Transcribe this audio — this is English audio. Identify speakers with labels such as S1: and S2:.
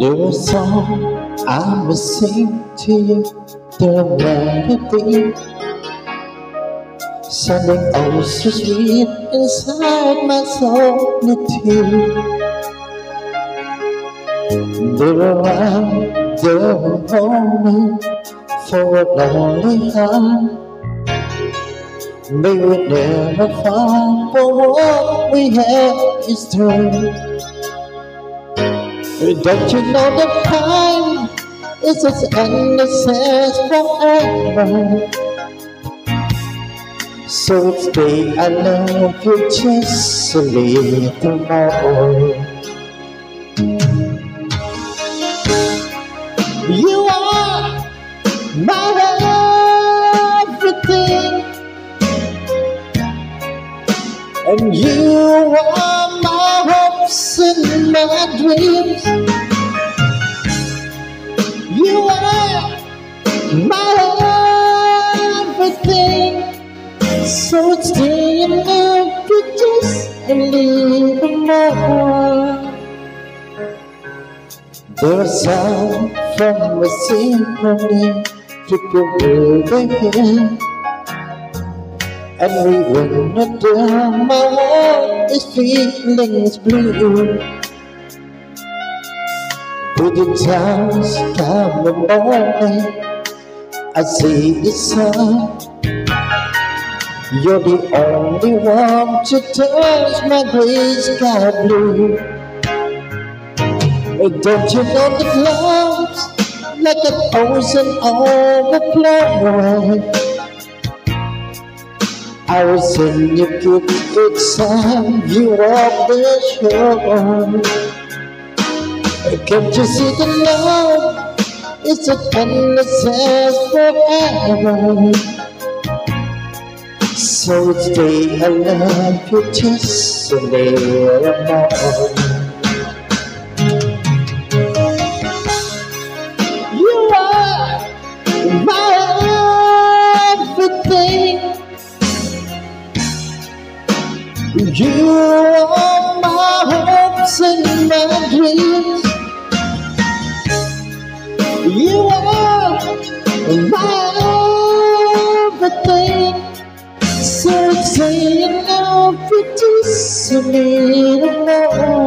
S1: The song I will sing to you, the melody. Sounding oh so sweet inside my solitude. The reminder moment for a lonely heart. May we never fall for what we have is true don't you know that time is as endless as forever? So stay, I love you just a little more. You are my everything, and you are hopes and my dreams. You are my everything. So it's stay in love with just a little more. The sound from a symphony took over here. And we went down my heart is feelings blue. With the times come the morning, I see the sun. You're the only one to touch my gray sky blue. Don't you know the clouds like an ocean overflowing? I was in good, good time, you walk the shore. Can't you see the love? It's a endless as forever. So stay, I love you just a little more. You are my hopes and my dreams. You are my everything. So say you know, pretty, so little more.